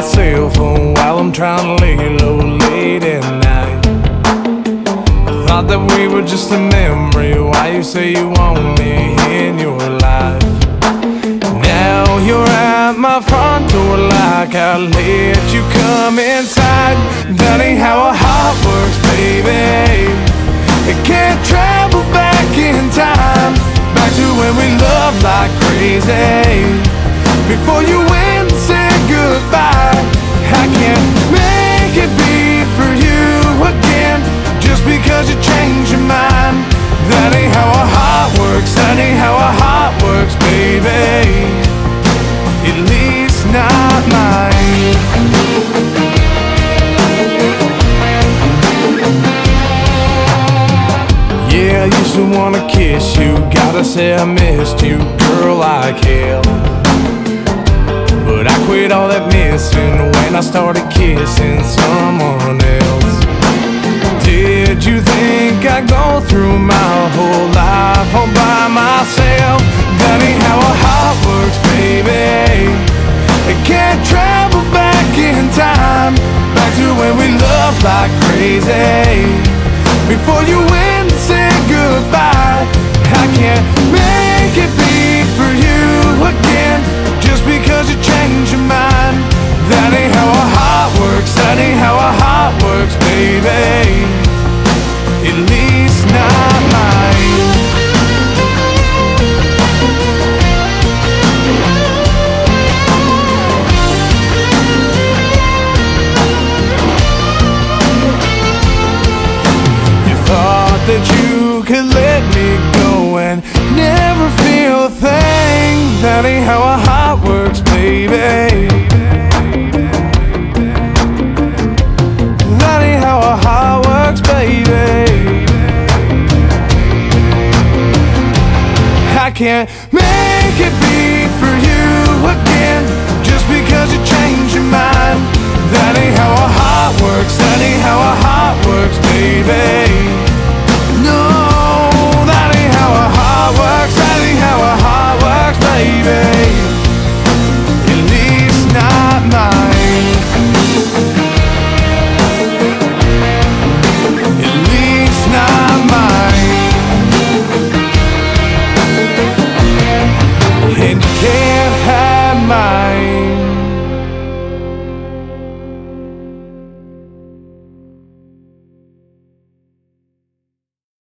my cell phone while I'm trying to lay low late at night? I thought that we were just a memory. Why you say you want me in your life? Now you're at my front door like I let you come inside. That ain't how a heart works, baby. It can't travel back in time, back to when we loved like crazy. Before you went goodbye, I can't make it be for you again just because you changed your mind. That ain't how a heart works. That ain't how a heart works, baby. At least not mine. Yeah, I used to wanna kiss you. Gotta say I missed you, girl, like hell. But I quit all that missing when I started kissing someone else. Did you think I'd go through my whole life all by myself? That ain't how a heart works, baby. It can't travel back in time, back to when we loved like crazy. Before you went and said goodbye, I can't you changed your mind. That ain't how a heart works. That ain't how a heart works, baby. can't make it be for you again. Just because you change your mind That ain't how a heart works, that ain't how a heart works, baby.